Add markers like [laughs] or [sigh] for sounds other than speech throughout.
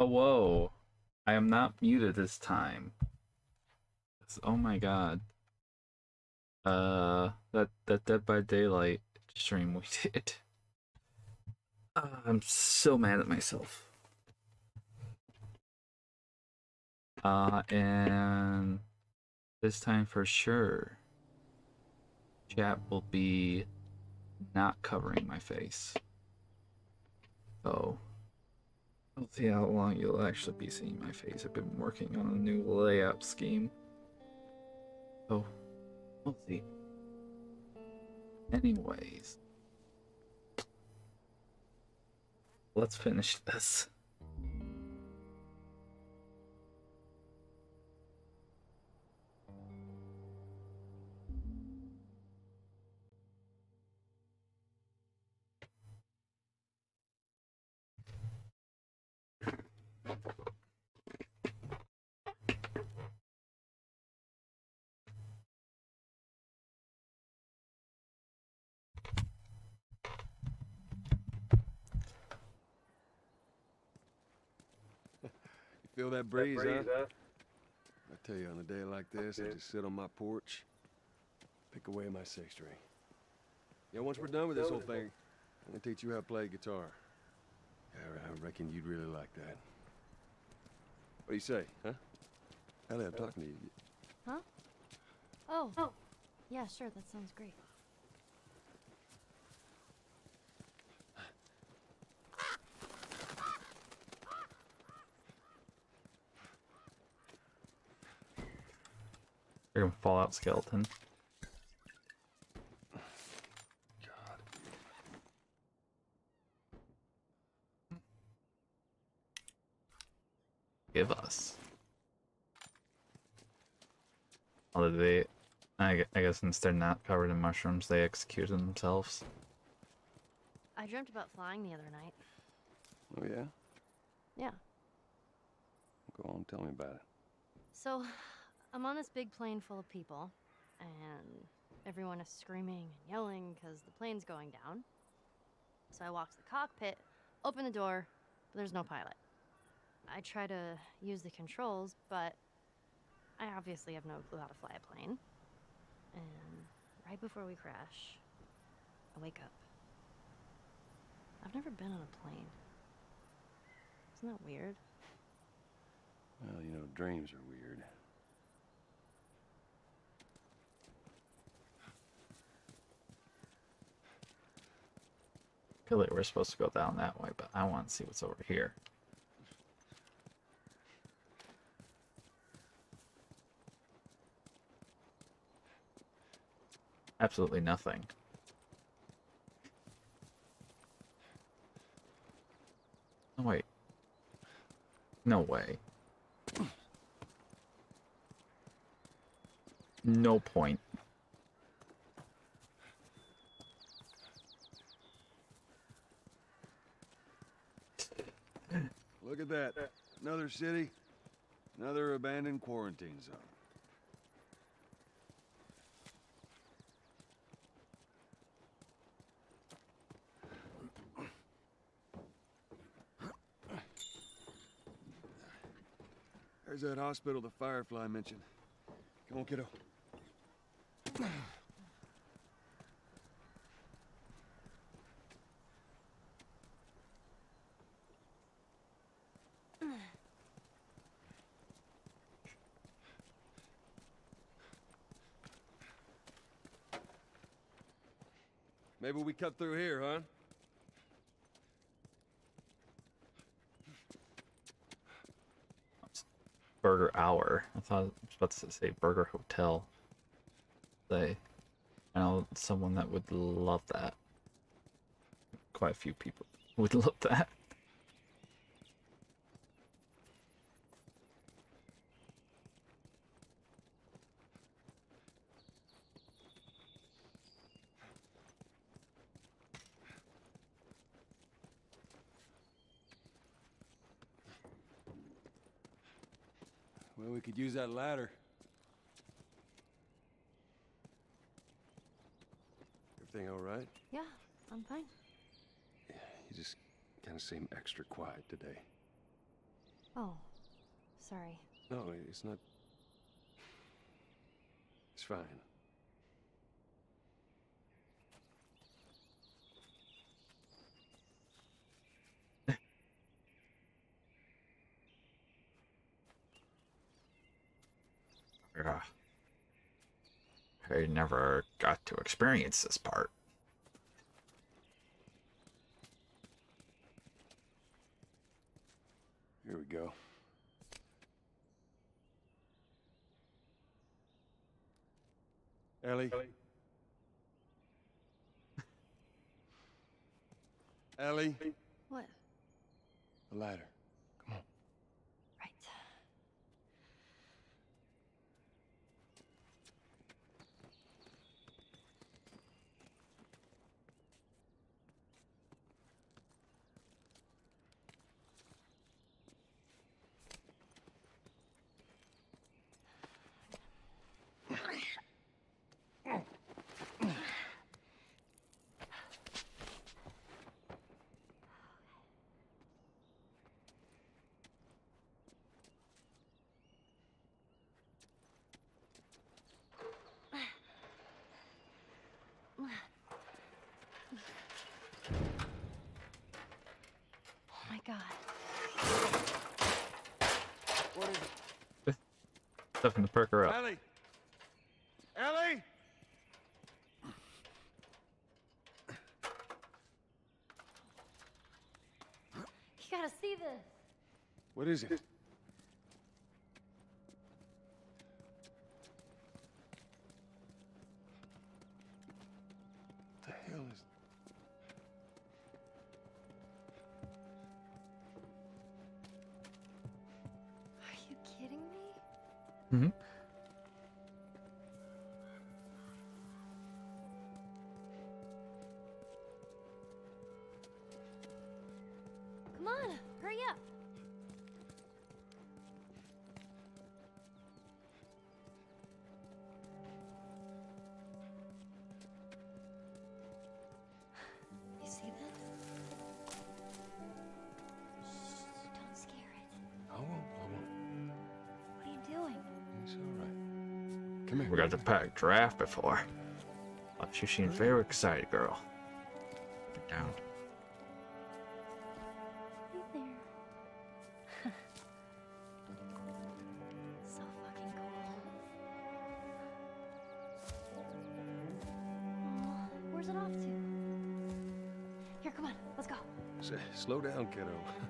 Oh, whoa. I am not muted this time. Oh my god. Uh, that, that Dead by Daylight stream we [laughs] did. Uh, I'm so mad at myself. Uh, and this time for sure, chat will be not covering my face. So, I'll see how long you'll actually be seeing my face. I've been working on a new layout scheme. So, we'll see. Anyways, let's finish this. Feel that breeze, huh? I tell you, on a day like this, I just sit on my porch, pick away my six string. Yeah, once we're done with this whole thing, I'm gonna teach you how to play guitar. Yeah, I reckon you'd really like that. What do you say, huh? Ellie, I'm talking to you. Huh? Oh. Oh. Yeah, sure, that sounds great. Freaking Fallout skeleton. God. Give us. Although they, I, I guess since they're not covered in mushrooms, they executed themselves. I dreamt about flying the other night. Oh, yeah? Yeah. Go on, tell me about it. So, I'm on this big plane full of people, and everyone is screaming and yelling because the plane's going down. So I walk to the cockpit, open the door, but there's no pilot. I try to use the controls, but I obviously have no clue how to fly a plane. And right before we crash, I wake up. I've never been on a plane. Isn't that weird? Well, you know, dreams are weird. Feel like we're supposed to go down that way, but I want to see what's over here. Absolutely nothing. No, wait. No way. No point. Look at that. Another city, another abandoned quarantine zone. There's that hospital the Firefly mentioned. Come on, kiddo. Maybe we cut through here, huh? Burger Hour. I thought I was about to say Burger Hotel. They, I know someone that would love that. Quite a few people would [laughs] love that. We could use that ladder. Everything all right? Yeah, I'm fine. Yeah, You just kind of seem extra quiet today. Oh, sorry. No, it's not. It's fine. Yeah. I never got to experience this part. Here we go. Ellie. Ellie. What? The ladder. Right. Oh my god. What is it? Stuffing the perker up. Ellie! Ellie! You gotta see this. What is it? Come here. We got to pack giraffe before. Oh, she seems very excited, girl. Get down. Right there. [laughs] so fucking cool. Aw, where's it off to? Here, come on, let's go. S- Slow down, kiddo. [laughs]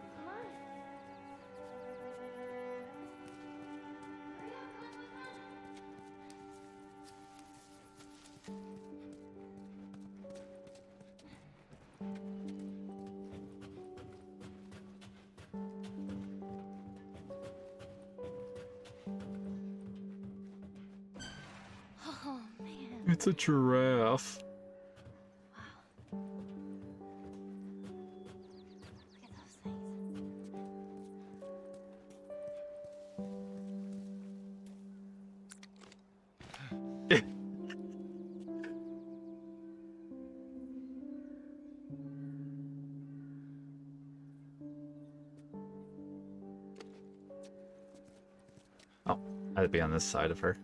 be on this side of her.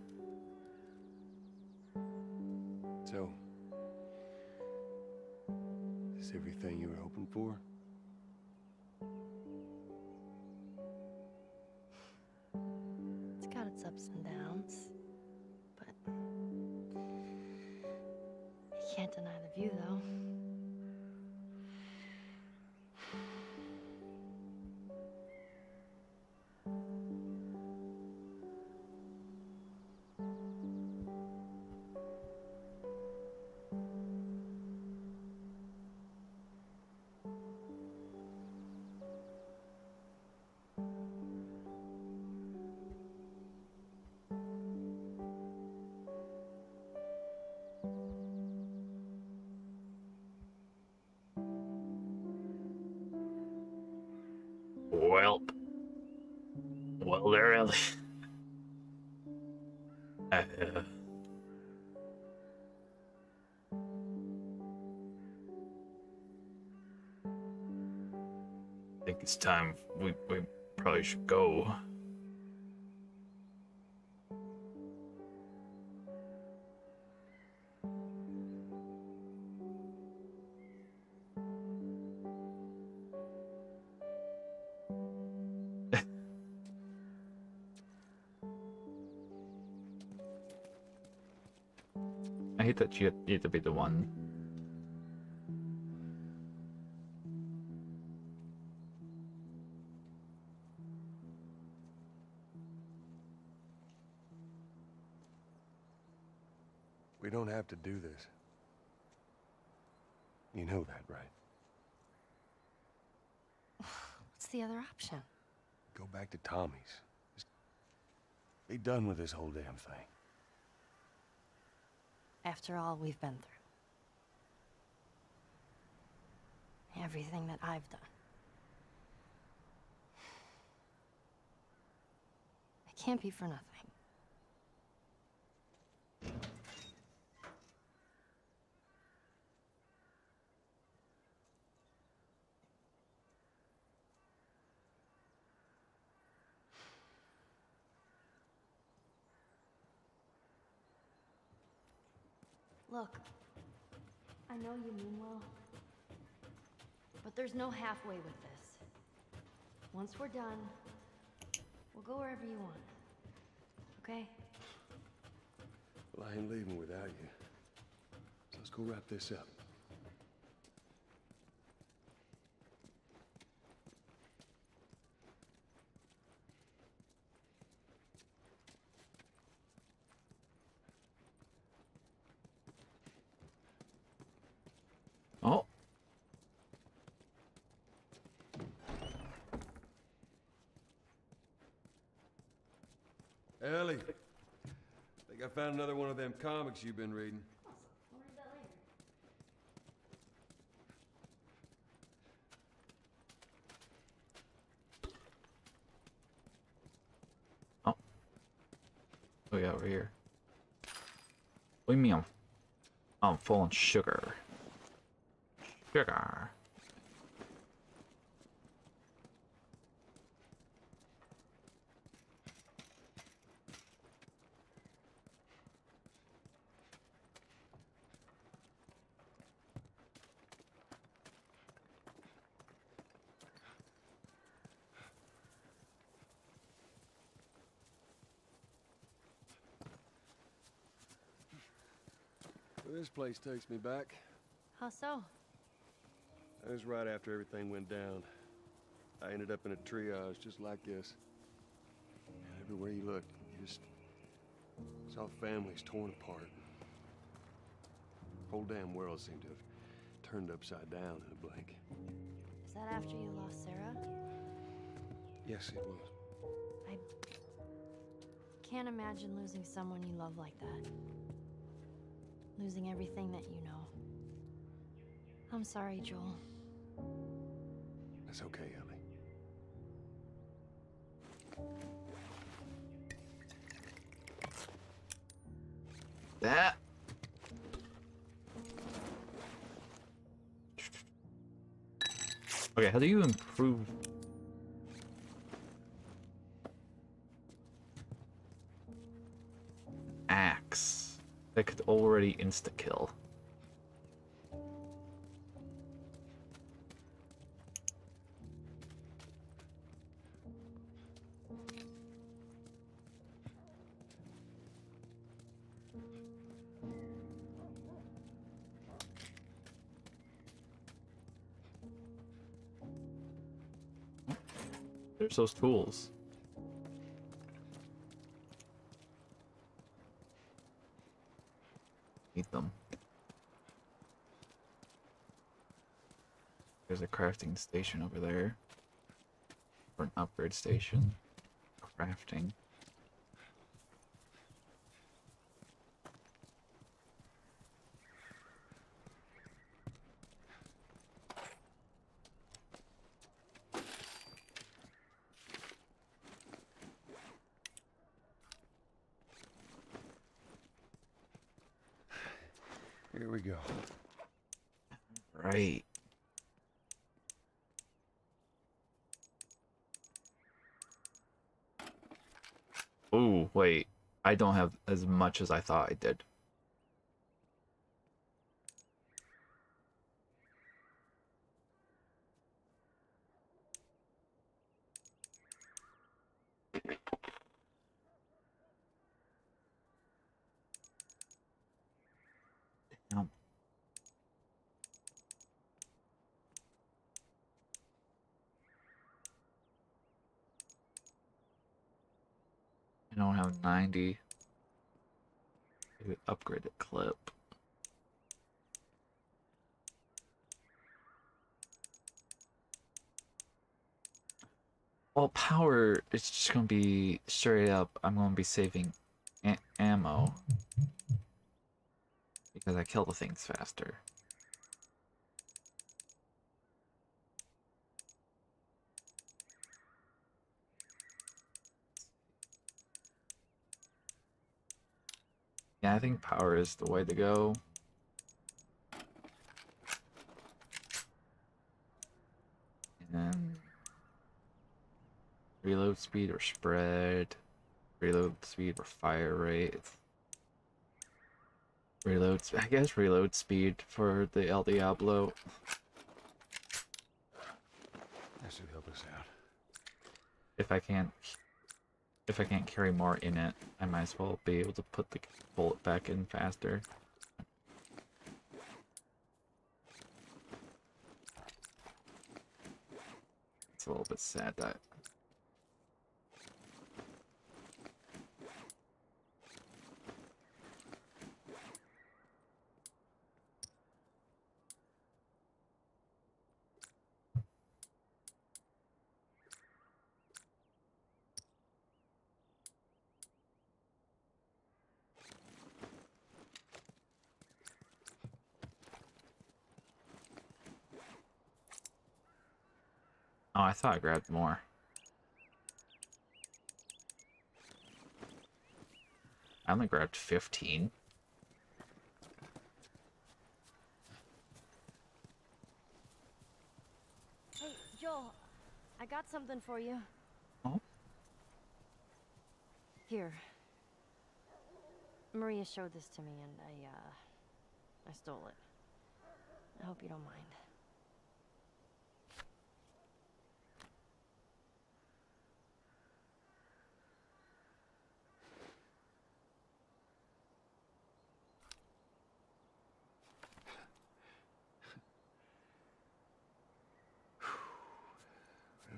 It's time we, we probably should go. [laughs] I hate that you need to be the one. We don't have to do this. You know that, right? What's the other option? Go back to Tommy's. Just be done with this whole damn thing. After all we've been through. Everything that I've done. It can't be for nothing. Look, I know you mean well, but there's no halfway with this. Once we're done, we'll go wherever you want. Okay? Well, I ain't leaving without you. So let's go wrap this up. Oh, Ellie, think I found another one of them comics you've been reading. Later. oh, we got over here. What do you mean I'm, I'm full on sugar? Sugar. Well, this place takes me back. How so? It was right after everything went down. I ended up in a triage just like this. And everywhere you looked, you just saw families torn apart. Whole damn world seemed to have turned upside down in a blink. Is that after you lost Sarah? Yes, it was. I can't imagine losing someone you love like that. Losing everything that you know. I'm sorry, Joel. That's okay, Ellie. That. Okay, how do you improve? Could already insta kill. There's those tools. Need them. There's a crafting station over there. Or an upgrade station. Crafting. Here we go. Right. Oh, wait. I don't have as much as I thought I did. Damn. I don't have 90. Maybe upgrade the clip. Well, power, is just gonna be straight up. I'm gonna be saving a- ammo [laughs] because I kill the things faster. I think power is the way to go. And then reload speed or spread, reload speed or fire rate. Reload, I guess reload speed for the El Diablo. That should help us out. If I can't, if I can't carry more in it, I might as well be able to put the bullet back in faster. It's a little bit sad that thought I grabbed more. I only grabbed 15. Hey, Joel, I got something for you. Oh? Here. Maria showed this to me and I, uh, I stole it. I hope you don't mind.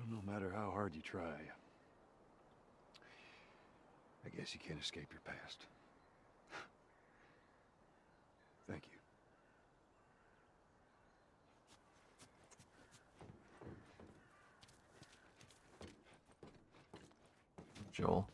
Well, no matter how hard you try, I guess you can't escape your past. Thank you. Joel.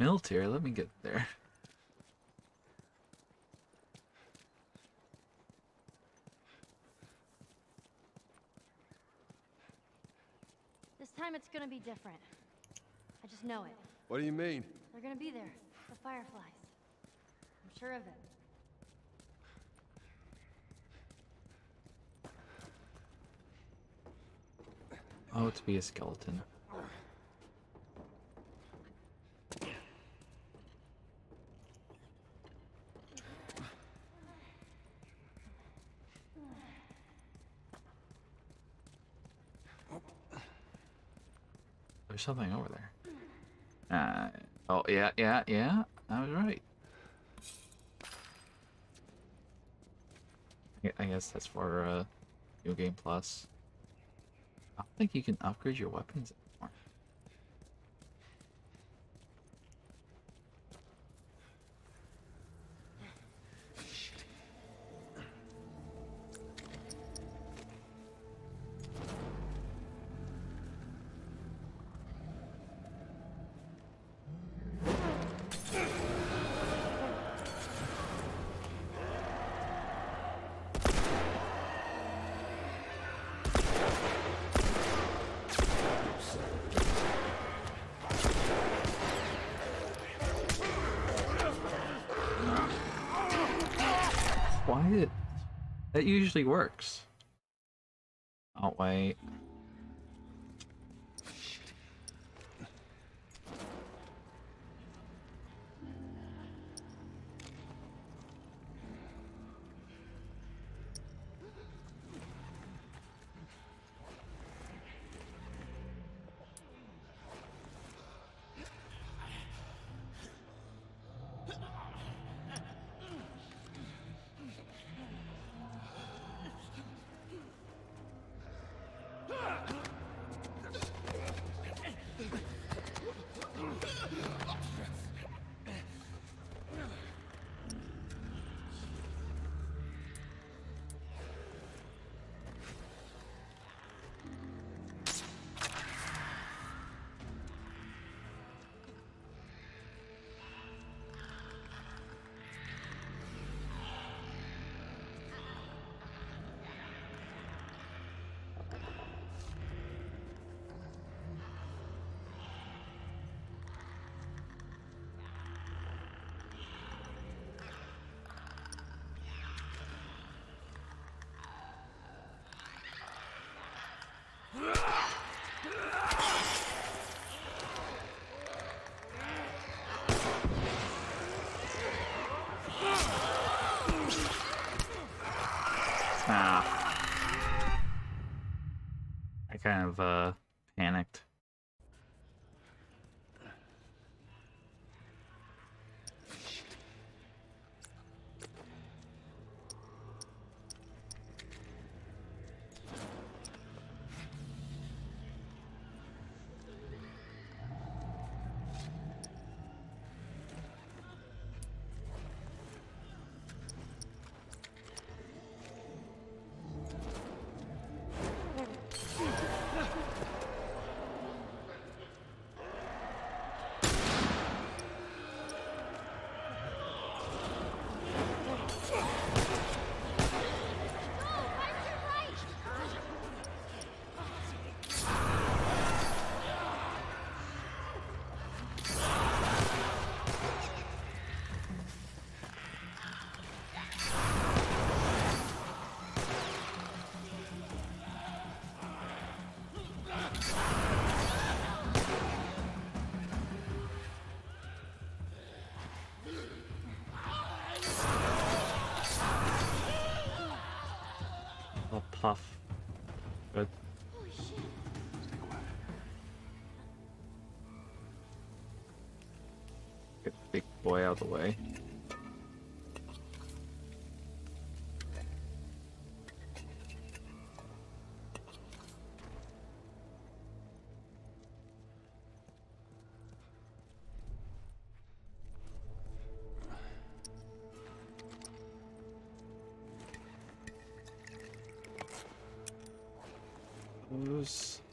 Military, let me get there. This time it's gonna be different. I just know it. What do you mean? They're gonna be there. The Fireflies. I'm sure of it. Oh, to be a skeleton. There's something over there. Uh, oh, yeah, yeah, yeah. I was right. I guess that's for uh, New Game Plus. I don't think you can upgrade your weapons That usually works. Oh wait. Uh panicked. A the way.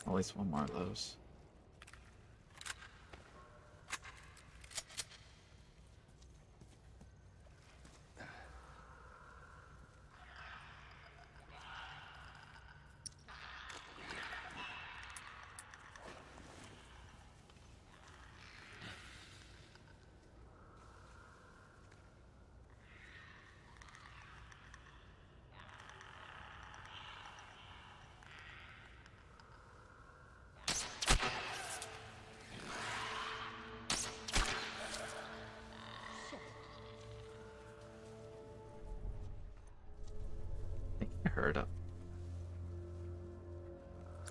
At least one more of those.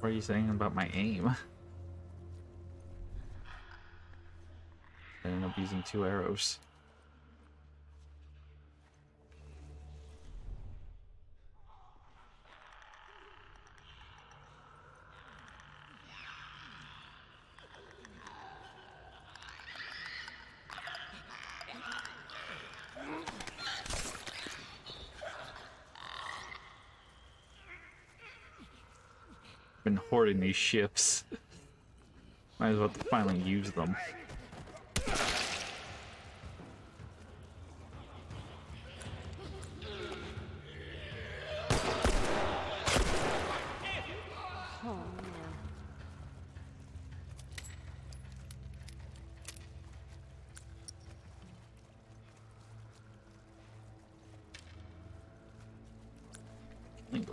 What are you saying about my aim? [laughs] I ended up using two arrows. Hoarding these ships. Might as well finally use them.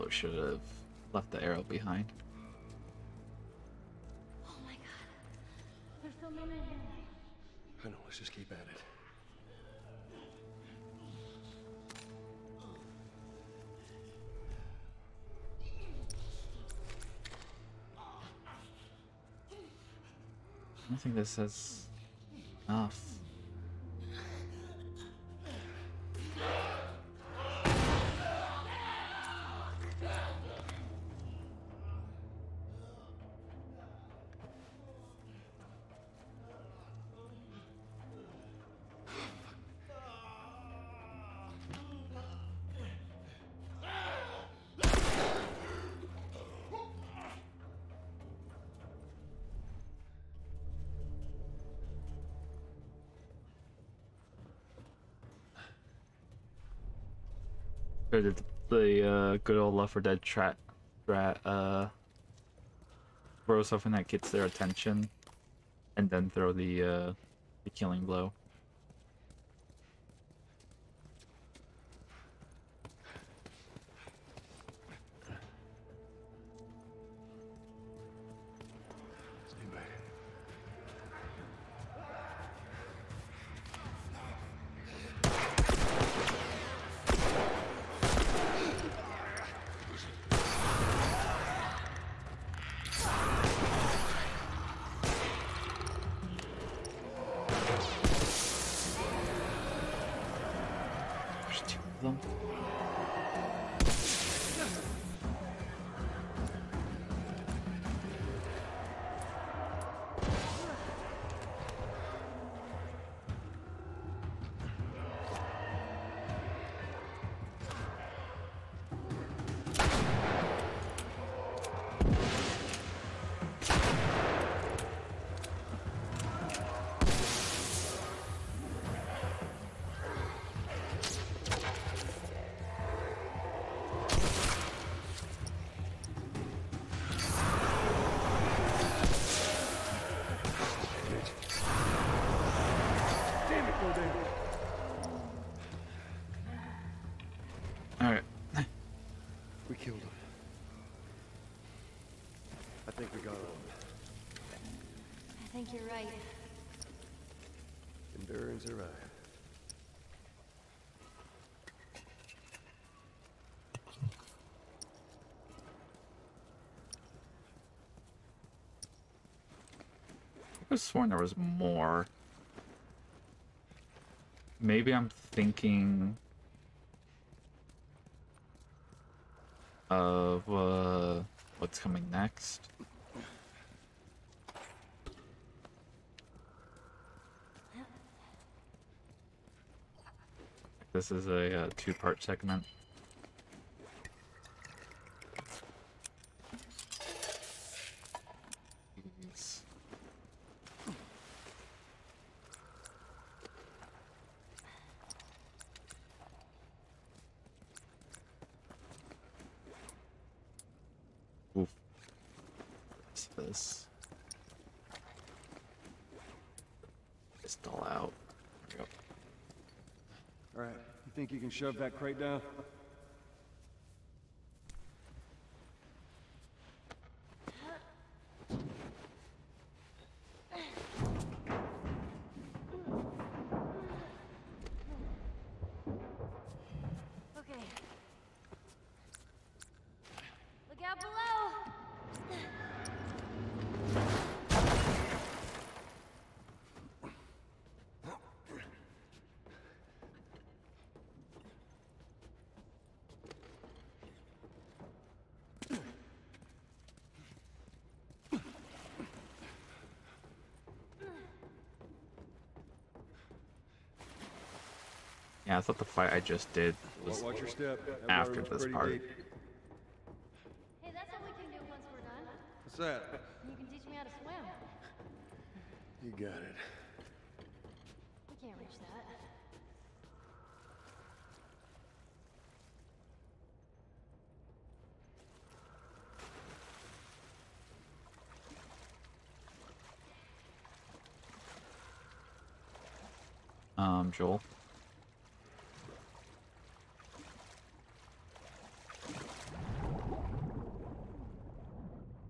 Should have left the arrow behind. Let's just keep at it. I think this is Did the uh, good old Left 4 Dead strat uh, throw something that gets their attention, and then throw the uh, the killing blow. Alright. We killed him. I think we got him. I think you're right. Endure and survive. I could have sworn there was more. Maybe I'm thinking of uh, what's coming next. This is a uh, two-part segment. Jeez. Oof. What's this? Pistol out. There we go. All right, you think you can shove that crate down? Thought the fight I just did was Watch your step. After water's this pretty part. deep. Hey, that's what we can do once we're done. What's that? You can teach me how to swim. You got it. We can't reach that. um Joel.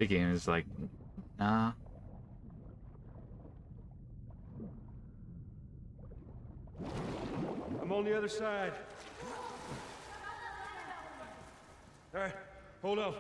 The game is like, nah. I'm on the other side. All right, hold on.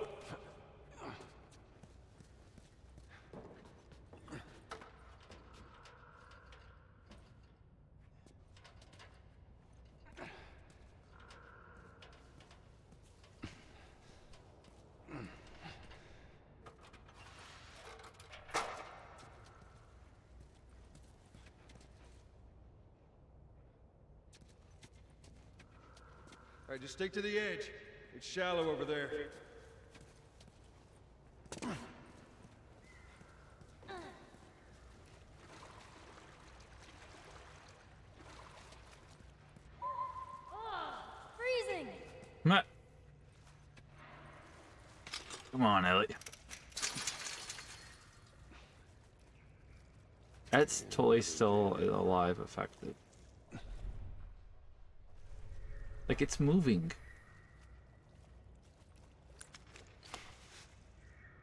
Stick to the edge. It's shallow over there. Freezing! Meh. Come on, Ellie. That's totally still alive, affected. Like it's moving.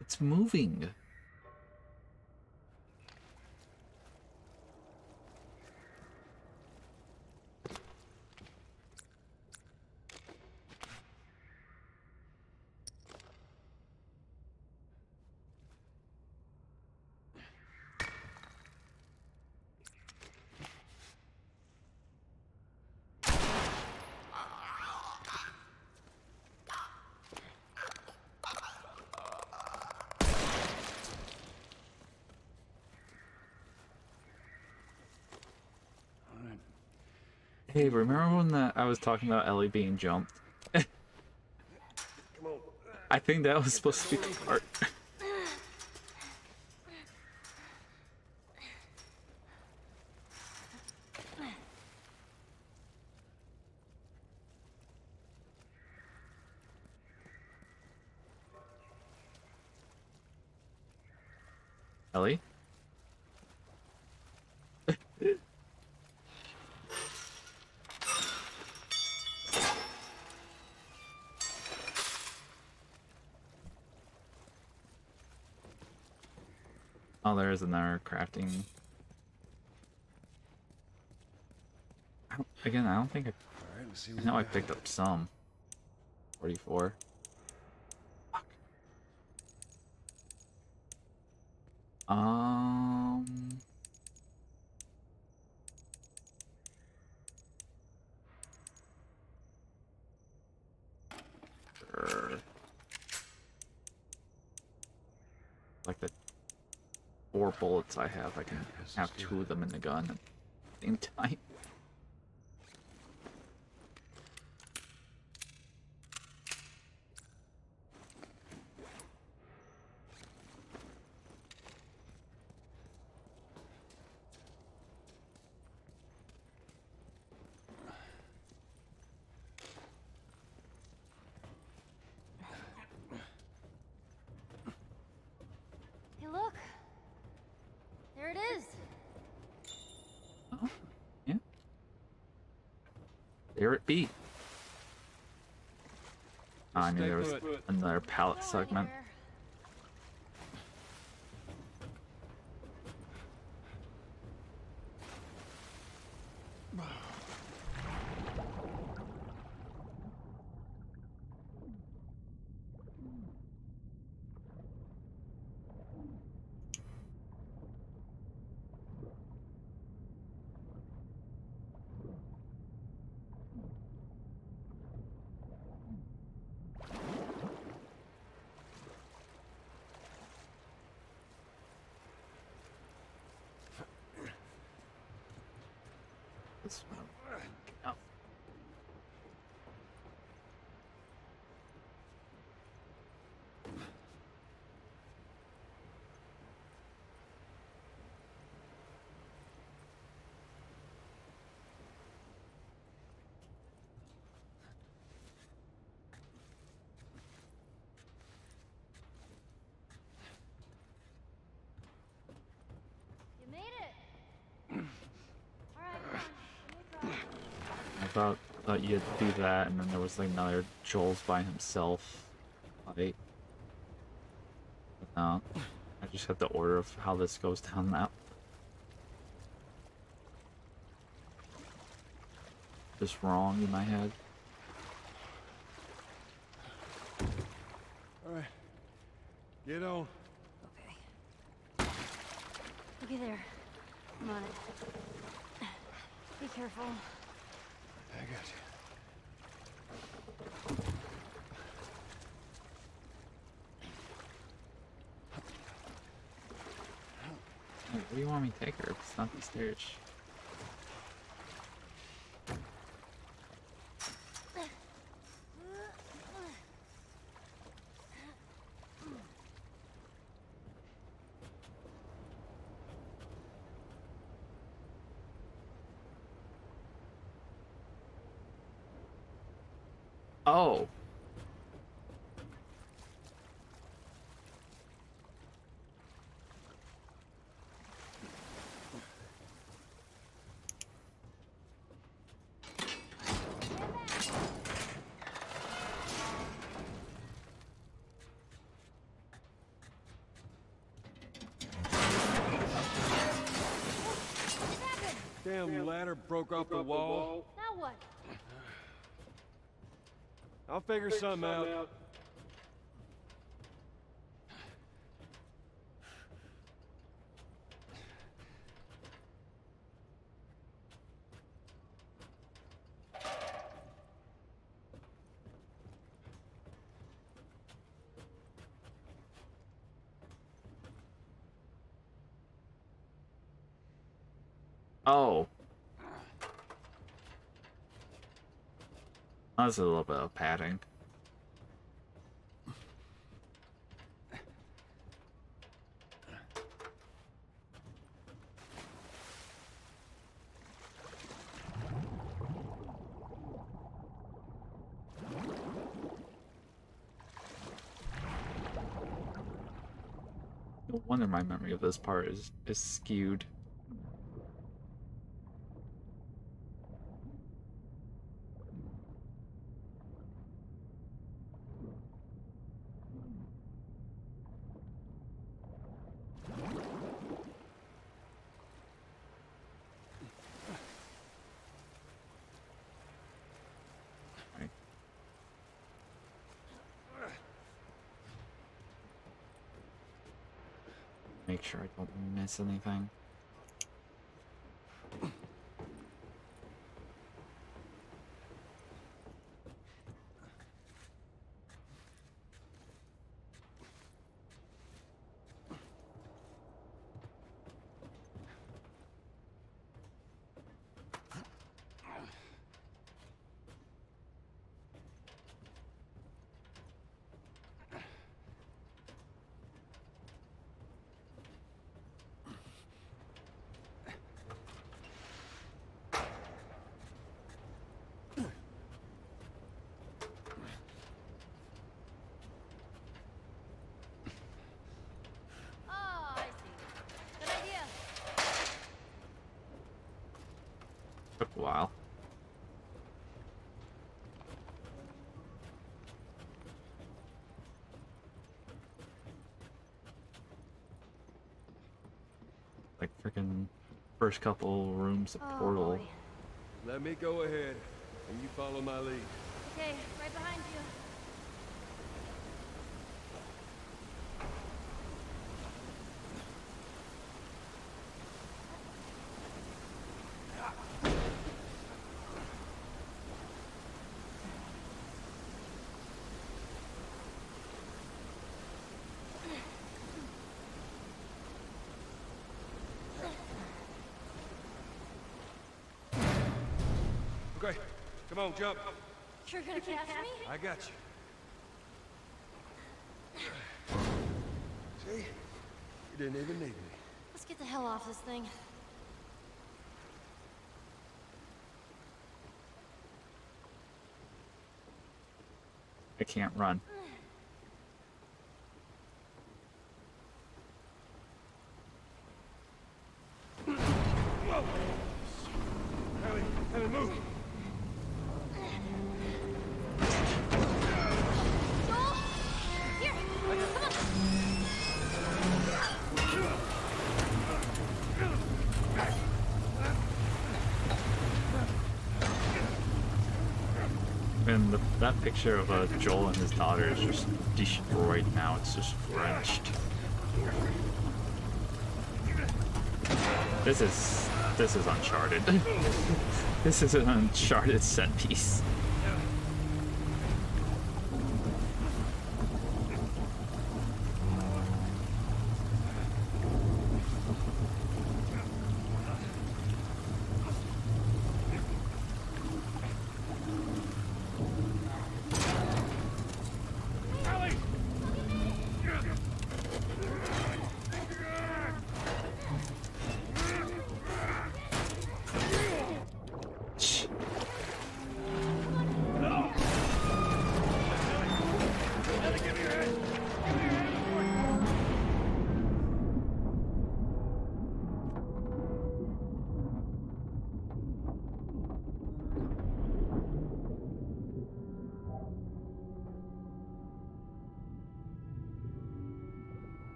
It's moving. Hey, remember when that I was talking about Ellie being jumped? [laughs] I think that was supposed to be the part. [laughs] Ellie? Oh, there is another crafting. I Again, I don't think I. All right, I know I picked up some. 44. Fuck. Um. Sure. Like the four bullets I have, I can have two of them in the gun at the same time. Hey, look! There it is! Oh, yeah. There it be. Oh, I knew Stay there was put. Another pallet Go segment. anywhere. This one. Oh. You made it! Alright, come on. Give me a try. I thought thought you'd do that, and then there was like another Joel's by himself fight. No, um, I just have the order of how this goes down now. Just wrong in my head. All right. Get on. Okay. Okay, there. I'm on it. Be careful. I got you. Want me take her? It's not these stairs. Oh. Damn ladder broke off the wall. Now what? I'll figure something out. Oh. That's a little bit of padding. No wonder my memory of this part is, is skewed. Sure I don't miss anything. Oh, I see. Good idea. Took a while. Like freaking first couple rooms of Oh, portal. boy. Let me go ahead, and you follow my lead. Okay, right behind you. Okay, come on, jump. You're gonna catch me? I got you. See? You didn't even need me. Let's get the hell off this thing. I can't run. That picture of uh, Joel and his daughter is just destroyed now. It's just wrenched. This is this is Uncharted. [laughs] this is an Uncharted set piece.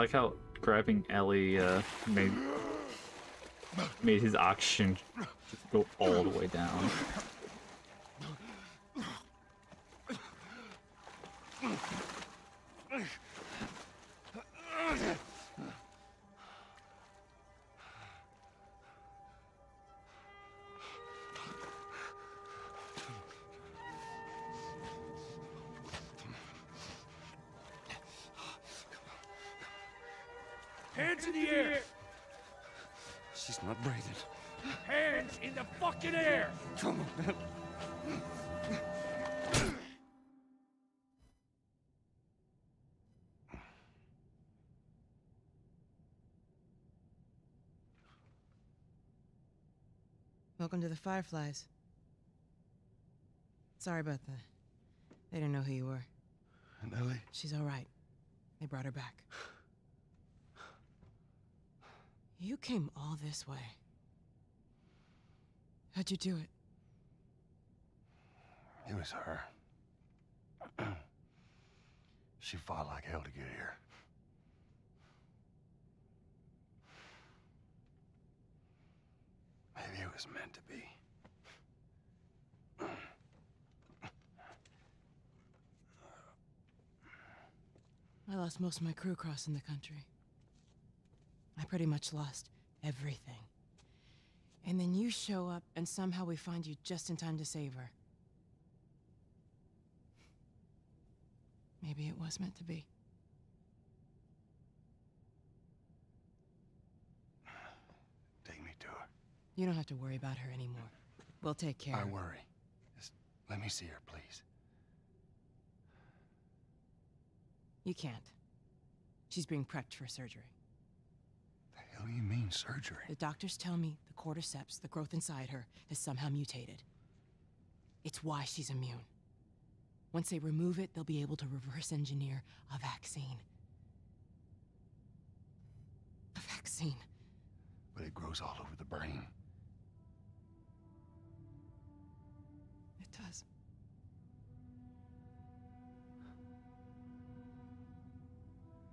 I like how grabbing Ellie uh, made made his oxygen go all the way down. Fireflies. Sorry about that. They didn't know who you were. And Ellie? She's all right. They brought her back. You came all this way. How'd you do it? It was her. [clears throat] she fought like hell to get here. Maybe it was meant to be. I lost most of my crew crossing the country. I pretty much lost everything. And then you show up, and somehow we find you just in time to save her. Maybe it was meant to be. [sighs] Take me to her. You don't have to worry about her anymore. We'll take care I of her. worry. Just let me see her, please. You can't. She's being prepped for surgery. The hell do you mean surgery? The doctors tell me the cordyceps, the growth inside her, has somehow mutated. It's why she's immune. Once they remove it, they'll be able to reverse engineer a vaccine. A vaccine. But it grows all over the brain. It does.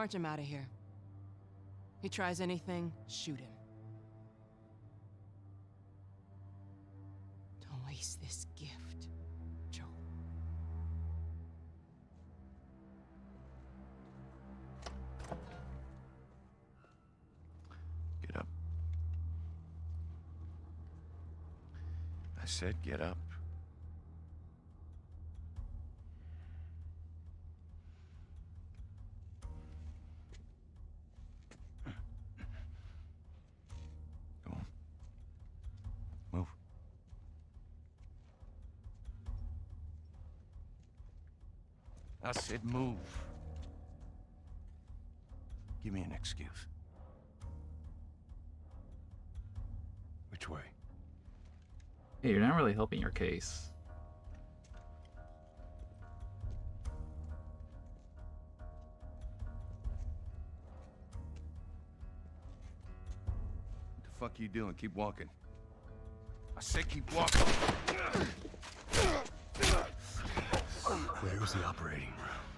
March him out of here. He tries anything, shoot him. Don't waste this gift, Joel. Get up. I said get up. I said move. Give me an excuse. Which way? Hey, you're not really helping your case. What the fuck are you doing? Keep walking. I said keep walking. Where's the operating room?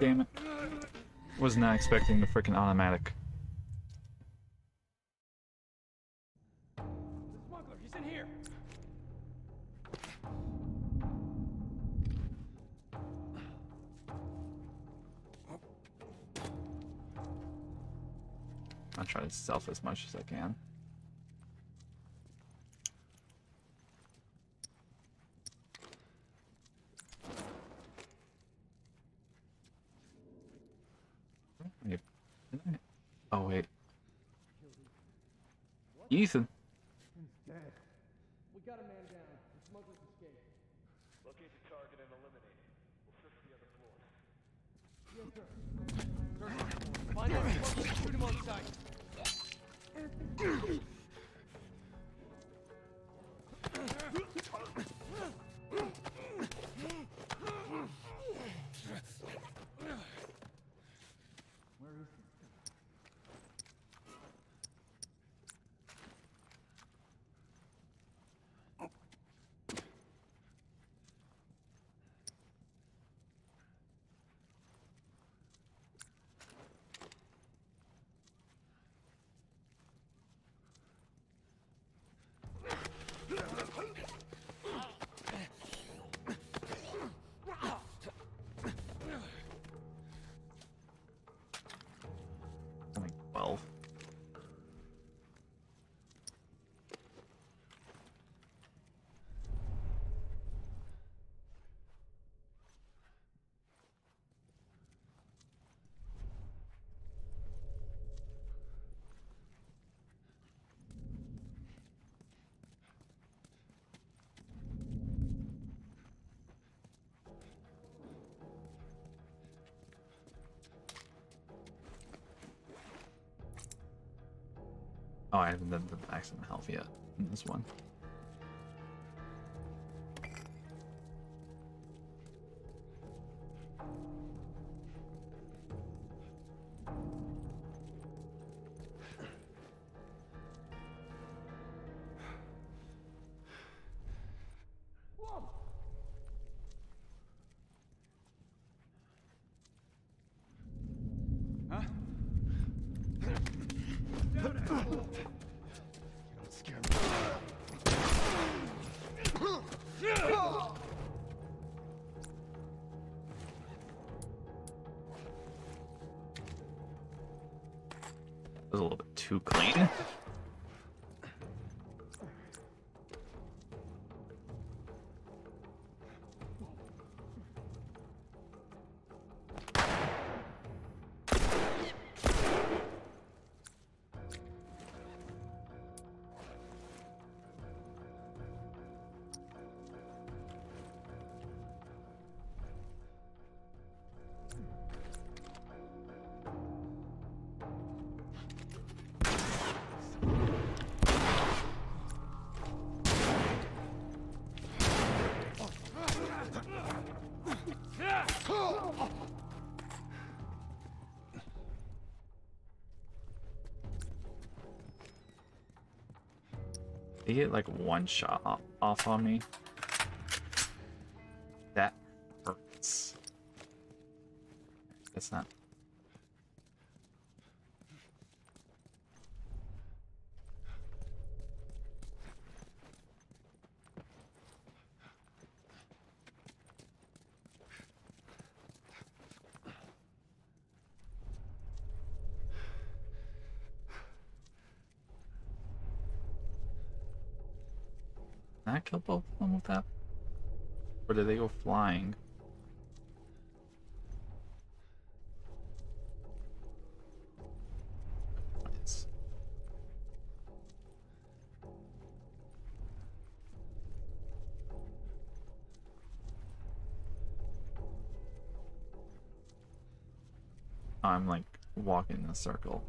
Damn it. Was not expecting the freaking automatic. I'll try to stealth as much as I can. Wait, did I- Oh wait. Ethan. Haven't done the maximum health yet in this one. Too clean. he hit like one shot off on me. That hurts. That's not or do they go flying? I'm like walking in a circle.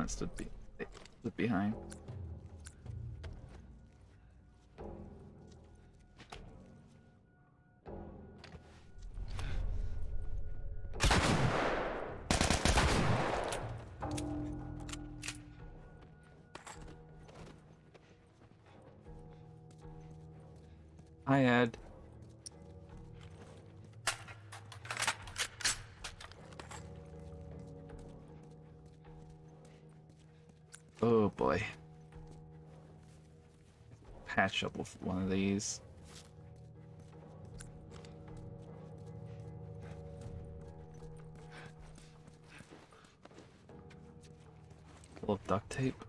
That stood be behind. up with one of these. A little duct tape.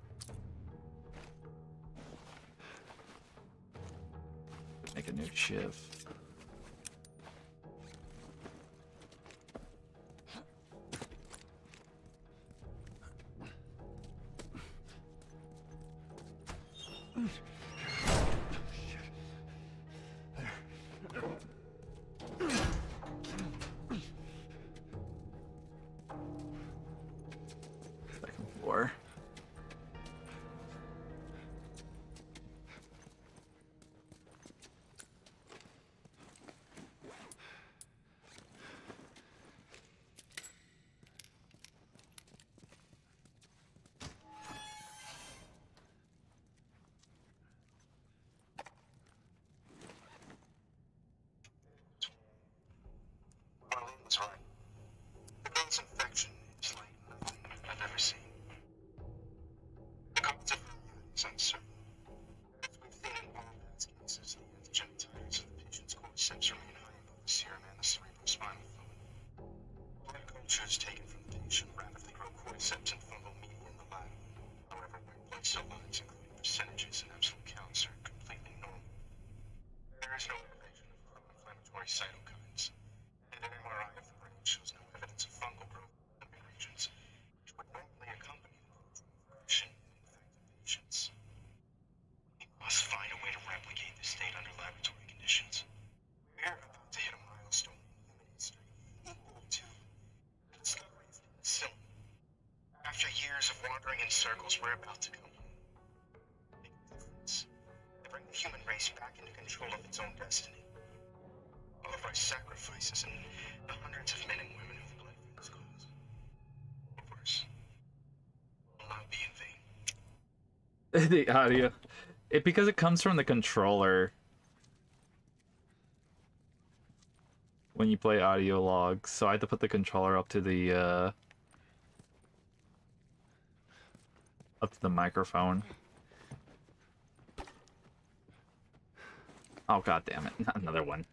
Make a difference. Bring the human race back into control of its own destiny. All of our sacrifices and the hundreds of men and women who've bled for this cause. Of course, will not be in vain. [laughs] the audio it because it comes from the controller when you play audio logs so i had to put the controller up to the uh up to the microphone. Oh god damn it. Not [laughs] another one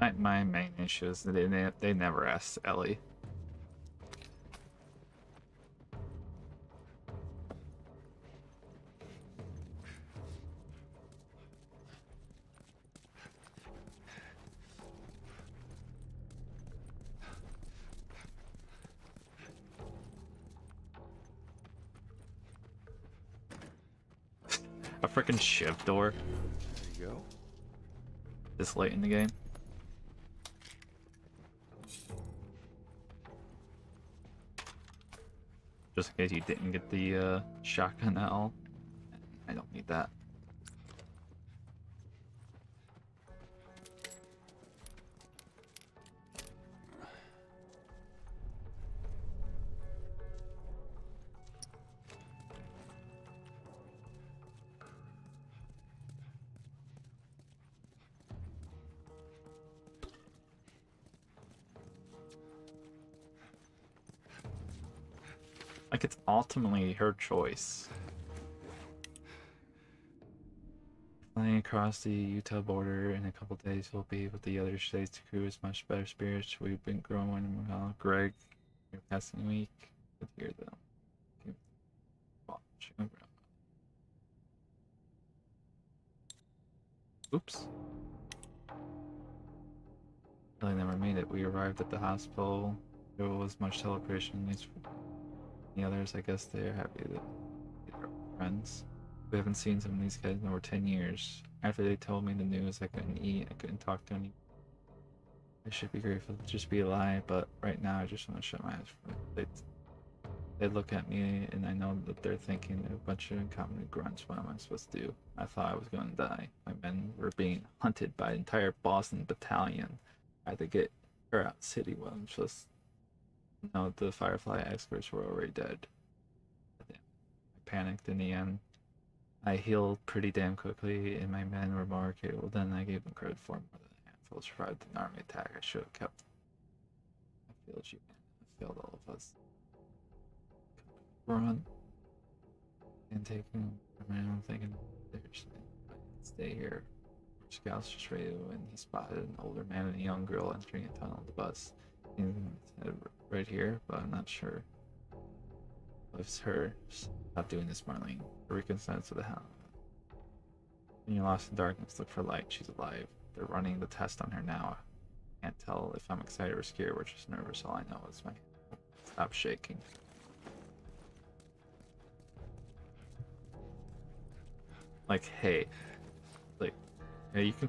my my main issue is that they ne- they never asked ellie. A freaking shiv door? There you go. this late in the game case you didn't get the uh, shotgun at all? I don't need that ultimately her choice. Flying across the utah border in a couple days we'll be with the other states crew is much better spirits. We've been growing well. Greg your passing week. Good to hear Keep watching. oops. Really never made it. We arrived at the hospital. There was much celebration. For the others, I guess they're happy that they're friends. We haven't seen some of these guys in over 10 years. After they told me the news, I couldn't eat, I couldn't talk to any. I should be grateful to just be alive, but right now I just want to shut my eyes. They, they look at me and I know that they're thinking a bunch of incompetent grunts. What am I supposed to do? I thought I was going to die. My men were being hunted by an entire Boston battalion. I had to get her out city while I'm supposed no, the Firefly experts were already dead. I panicked in the end. I healed pretty damn quickly, and my men were more capable than I gave them credit for. More than a handful survived an army attack. I should have kept. I failed you. I failed all of us. Run. And taking I mean, I'm thinking there's stay here. Scouts just ready to. He spotted an older man and a young girl entering a tunnel of the bus. Said, uh, right here, but I'm not sure. if It's her. Stop doing this, Marlene. Reconcile to the hell. When you're lost in darkness, look for light. She's alive. They're running the test on her now. Can't tell if I'm excited or scared We're just nervous. All I know is my stop shaking. Like, hey, like, hey, you can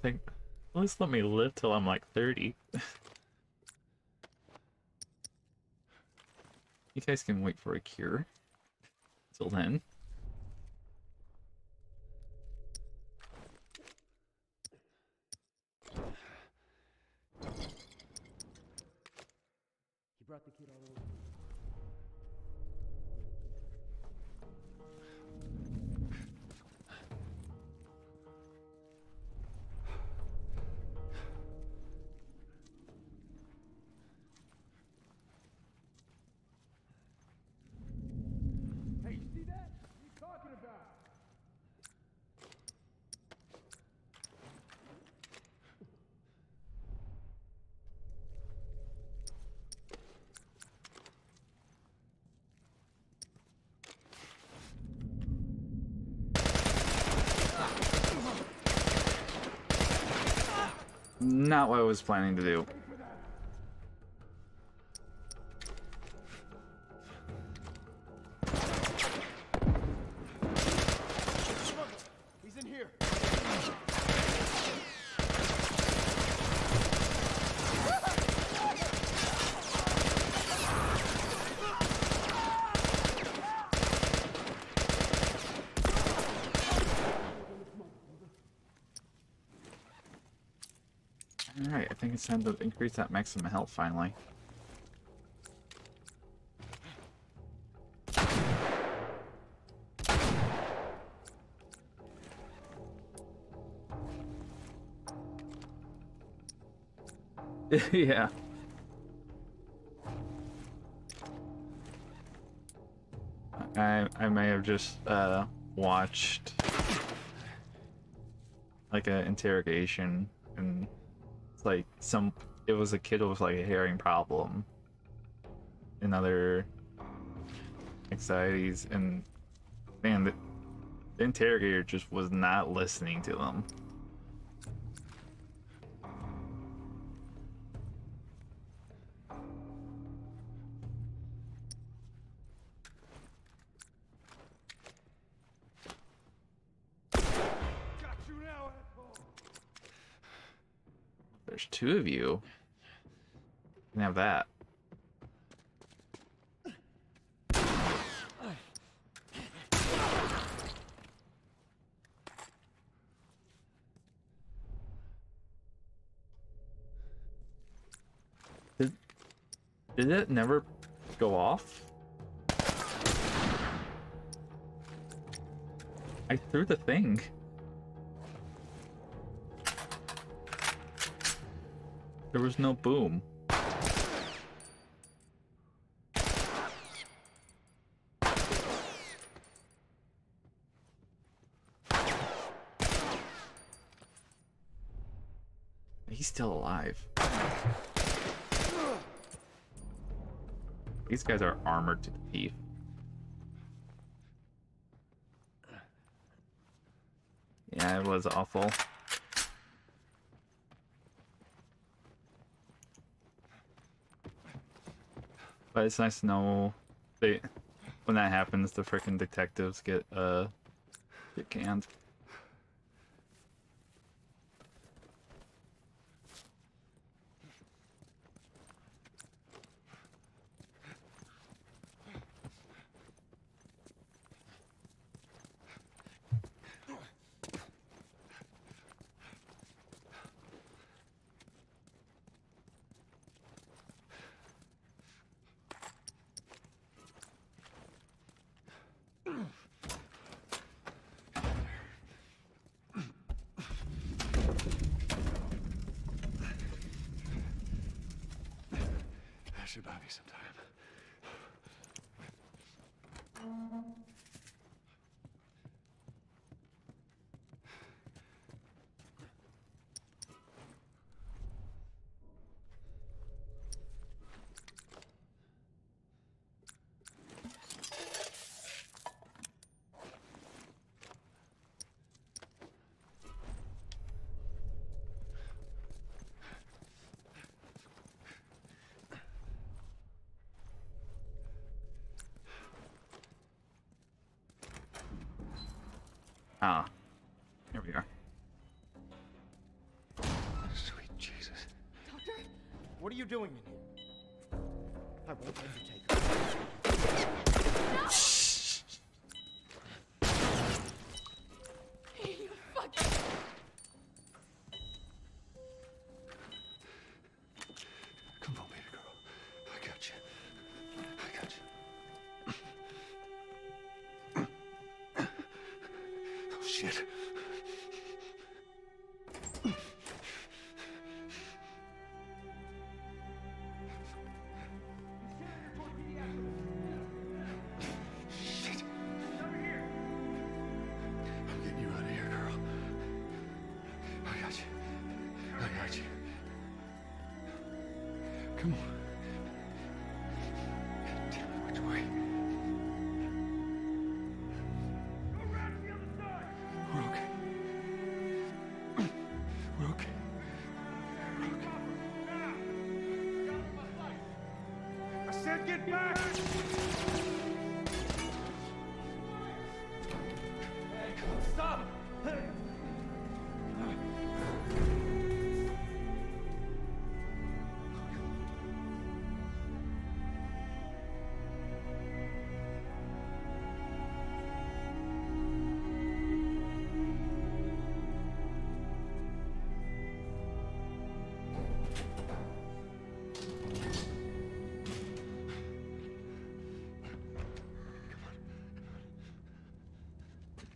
think. At least let me live till I'm like 30. [laughs] you guys can wait for a cure. Till then. Not what I was planning to do. It's time to increase that maximum health finally. [laughs] yeah. I I may have just uh watched like an interrogation some it was a kid with like a hearing problem and other anxieties and man the, the interrogator just was not listening to them two of you can have that Did, did it never go off? I threw the thing. There was no boom. He's still alive. These guys are armored to the teeth. Yeah, it was awful. But it's nice to know they when that happens the freaking detectives get uh get canned. Should buy me some time. Ah. Here we are. Sweet Jesus. What are you doing in here? I won't Come on.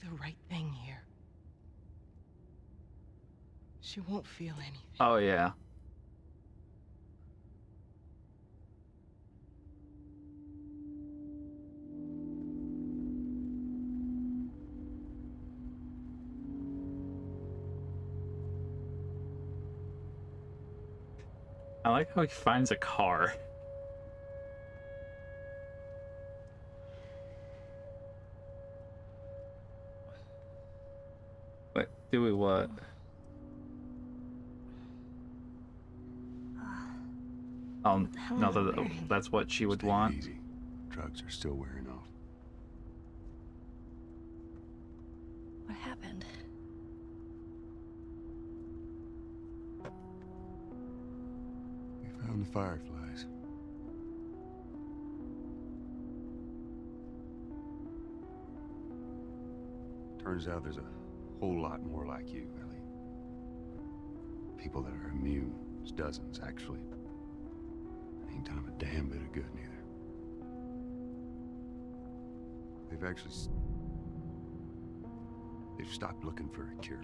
the right thing here. She won't feel anything. Oh yeah. I like how he finds a car. Do we what? Um, oh, no, that, that's what she would Stay want. Easy. Drugs are still wearing off. What happened? We found the fireflies. Turns out there's a whole lot more like you, Ellie. People that are immune. There's dozens, actually. Ain't done a damn bit of good, neither. They've actually... They've stopped looking for a cure.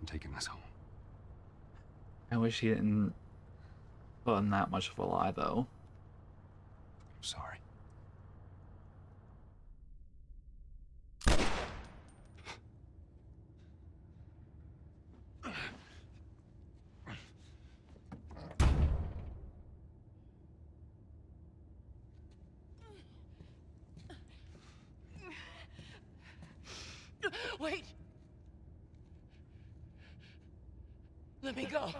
I'm taking us home. I wish he didn't put in that much of a lie, though. I'm sorry. Wait! Let me go.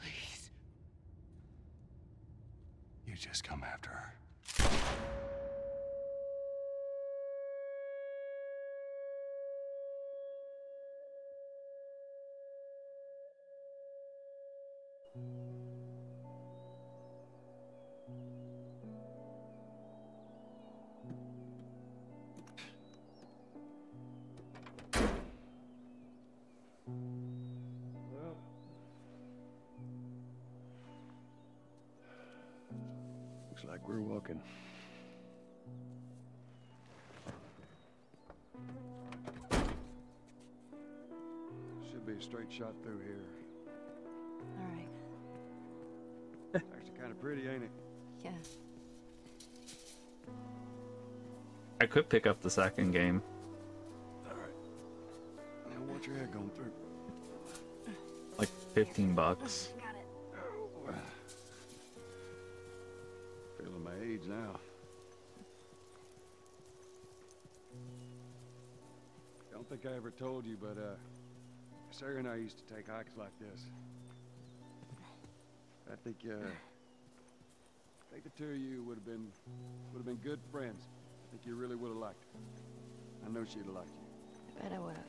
Please. You just come after her. We're walking. Should be a straight shot through here. All right. [laughs] Actually kind of pretty, ain't it? Yeah. I could pick up the second game. All right. Now watch your head going through. Like 15 bucks. Told you, but uh, Sarah and I used to take hikes like this. I think uh, I think the two of you would have been would have been good friends. I think you really would have liked her. I know she'd have liked you. I bet I would have.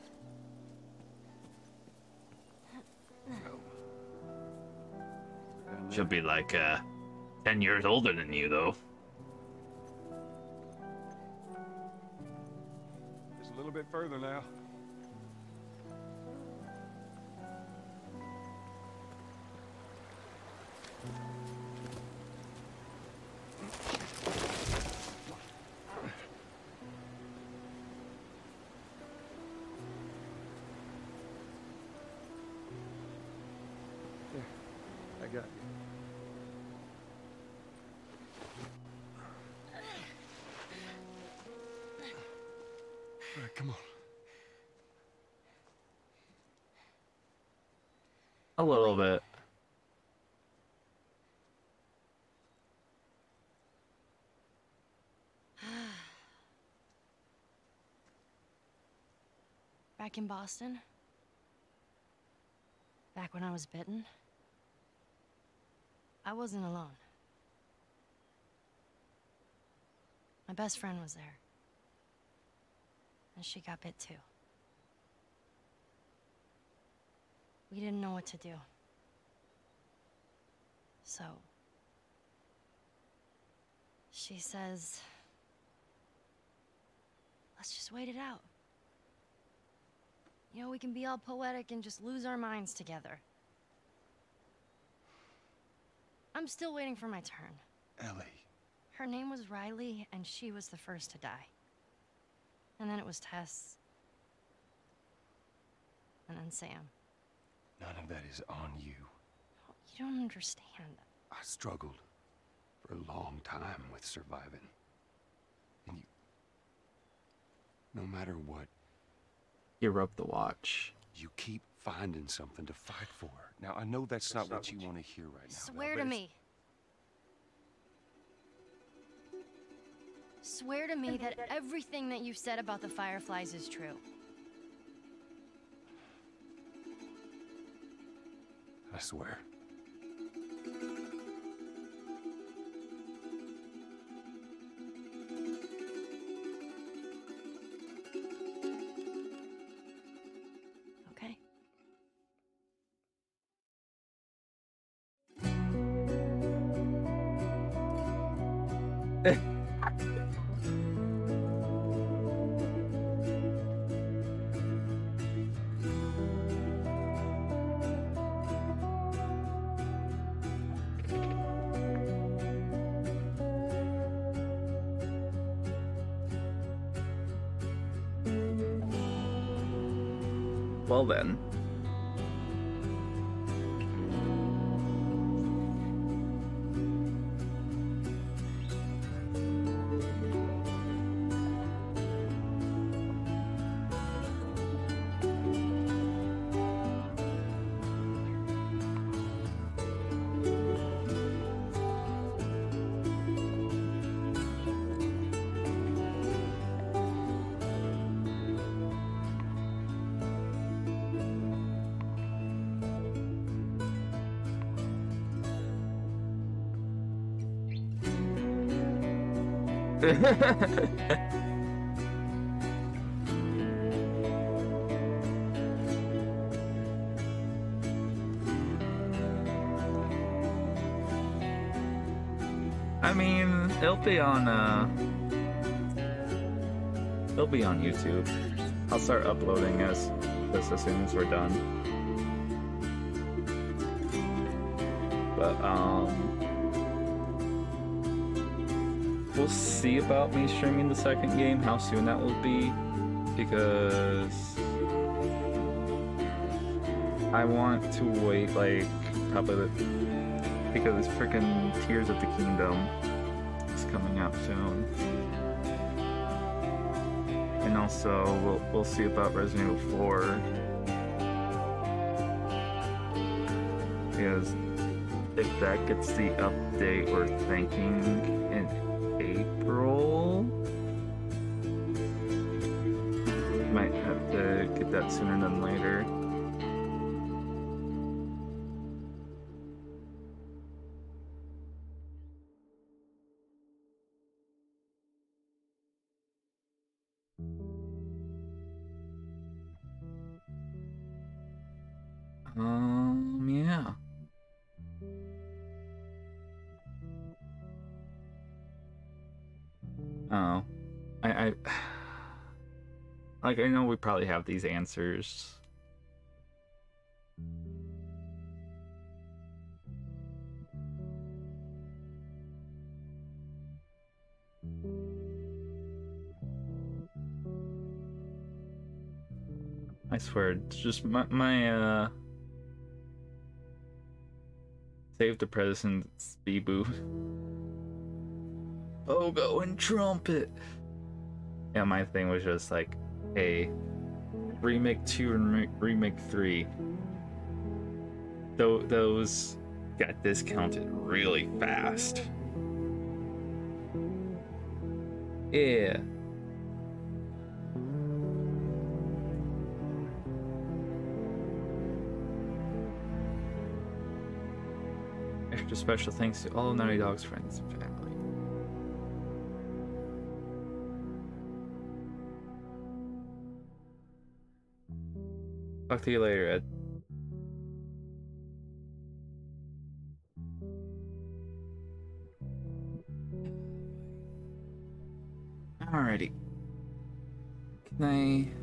Down. She'll be like uh, ten years older than you, though. Just a little bit further now. A little bit. [sighs] Back in Boston? Back when I was bitten? I wasn't alone. My best friend was there. And she got bit too. We didn't know what to do. So. She says. Let's just wait it out. You know, we can be all poetic and just lose our minds together. I'm still waiting for my turn. Ellie. Her name was Riley, and she was the first to die. And then it was Tess. And then Sam. None of that is on you. You don't understand. I struggled for a long time with surviving. And you. No matter what, You rub the watch. you keep finding something to fight for. Now, I know that's, not, what you want to hear right now. Swear to me. Swear to me that everything that you've said about the Fireflies is true. I swear. Well then. [laughs] I mean, it'll be on uh it'll be on YouTube. I'll start uploading as this as soon as we're done. But um we'll see about me streaming the second game, how soon that will be, because I want to wait like probably because freaking Tears of the Kingdom is coming out soon. And also we'll we'll see about Resident Evil 4. Because if that gets the update we're thinking sooner than later. Like I know we probably have these answers. I swear, it's just my my uh save the president Speeboo. [laughs] Oh, go and trumpet. Yeah, my thing was just like, hey, remake two and re- remake three. Though those got discounted really fast. Yeah. Extra special thanks to all Naughty Dog's friends and family. Talk to you later, Ed. Alrighty. Can I?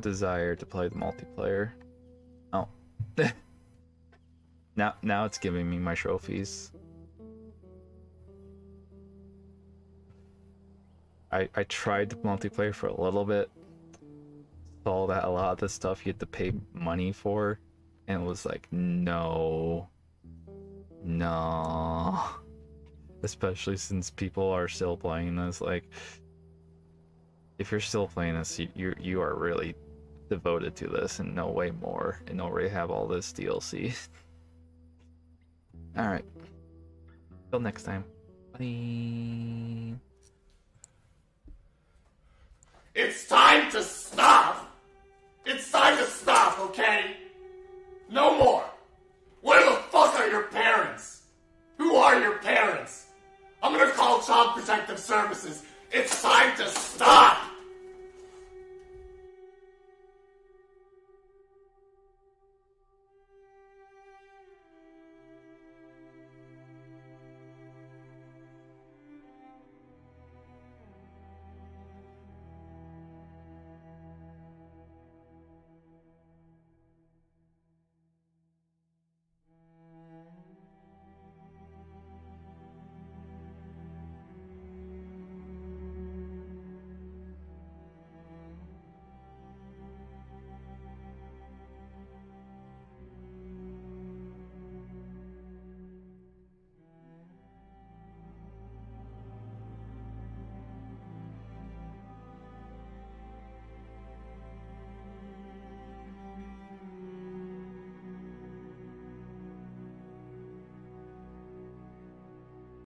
Desire to play the multiplayer. Oh. [laughs] now now it's giving me my trophies. I I tried the multiplayer for a little bit. Saw that a lot of the stuff you had to pay money for and it was like, no. No. [laughs] Especially since people are still playing this. Like, if you're still playing this, you you, you are really devoted to this and no way more and already have all this DLC. [laughs] Alright. Till next time. Bye. It's time to stop! It's time to stop, okay? No more! Where the fuck are your parents? Who are your parents? I'm gonna call Child Protective Services. It's time to stop!